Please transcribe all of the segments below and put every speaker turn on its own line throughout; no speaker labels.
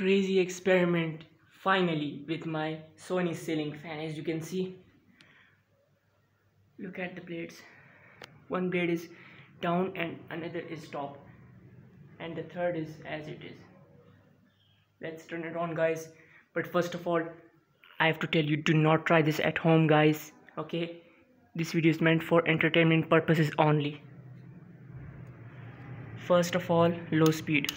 crazy experiment finally with my Sony ceiling fan as you can see. Look at the blades. One blade is down and another is top and the third is as it is. Let's turn it on guys. But first of all I have to tell you do not try this at home guys okay? This video is meant for entertainment purposes only. First of all low speed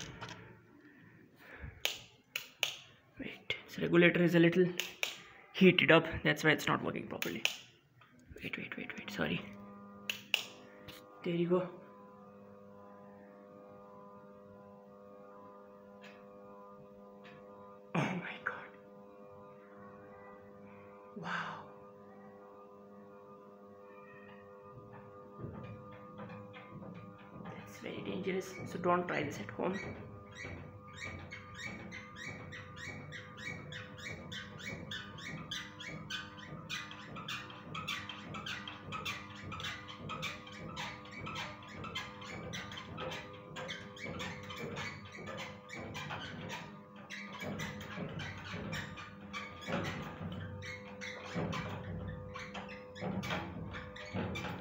its regulator is a little heated up. That's why it's not working properly. Wait wait wait wait. Sorry. There you go. Oh my god. Wow. That's very dangerous. So don't try this at home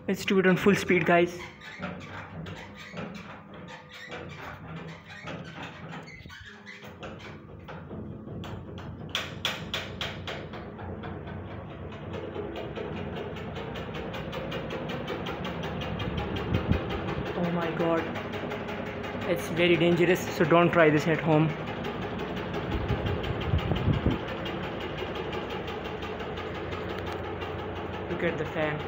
Let's do it on full speed, guys. Oh my god. It's very dangerous, so don't try this at home. Look at the fan.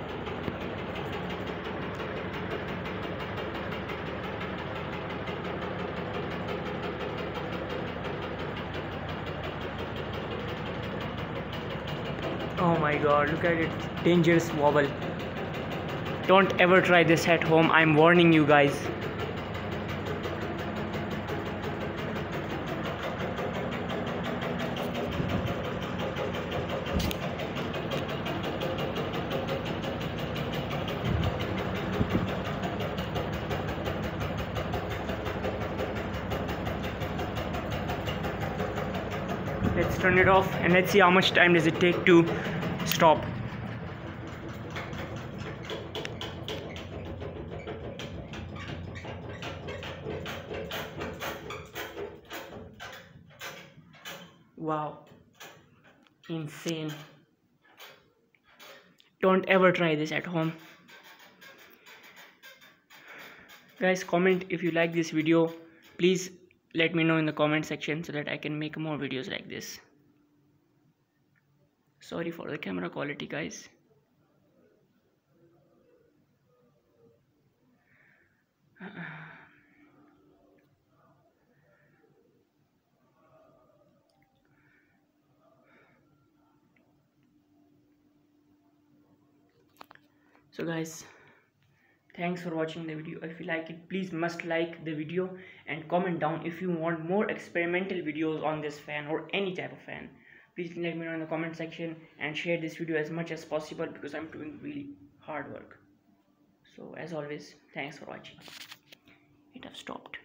Oh my god, look at it. Dangerous wobble. Don't ever try this at home. I'm warning you guys. Let's turn it off and let's see how much time does it take to stop. Wow. Insane. Don't ever try this at home. Guys comment if you like this video. Please let me know in the comment section so that I can make more videos like this. Sorry for the camera quality guys. So guys thanks for watching the video. If you like it please must like the video and comment down if you want more experimental videos on this fan or any type of fan. Please let me know in the comment section and share this video as much as possible because i'm doing really hard work. So as always thanks for watching. It have stopped